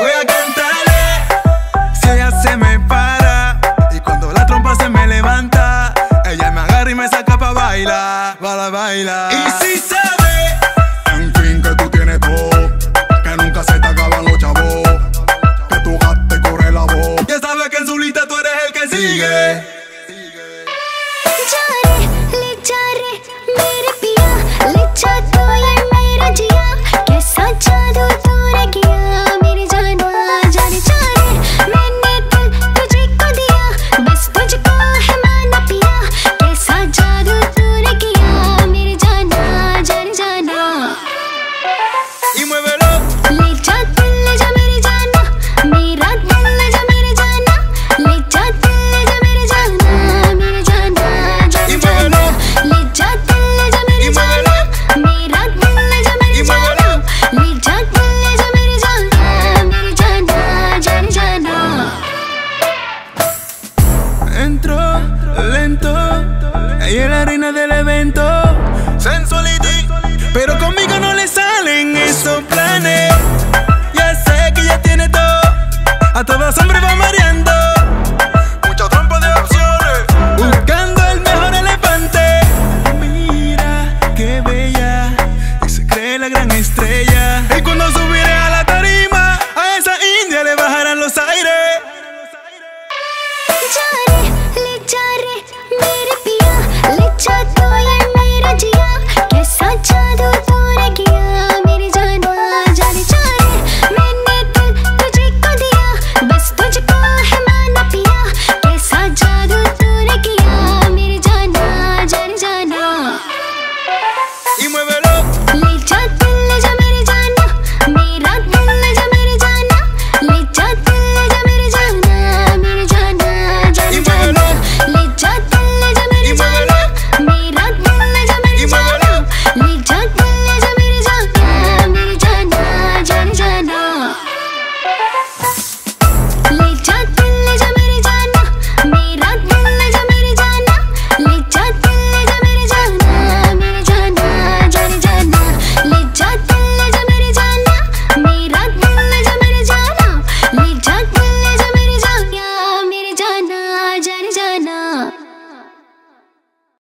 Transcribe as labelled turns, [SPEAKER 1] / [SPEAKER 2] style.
[SPEAKER 1] Voy a cantarle Si ella se me para Y cuando la trompa se me levanta Ella me agarra y me saca pa' bailar Para bailar. Y si sabe En fin que tú tienes todo Que nunca se te acaban los chavos Que tu gato te corre la voz. Ya sabes que en su lista tú eres el que sigue. Entro, lento. Ella es la reina del evento. Sensuality. Pero conmigo no le salen esos planes. Ya sé que ella tiene todo. A todas hombres va mareando. Mucha trampa de opciones. Buscando el mejor elefante. Mira qué bella. Y se cree la gran estrella. Y cuando subiré a la tarima, a esa india le bajarán los aires.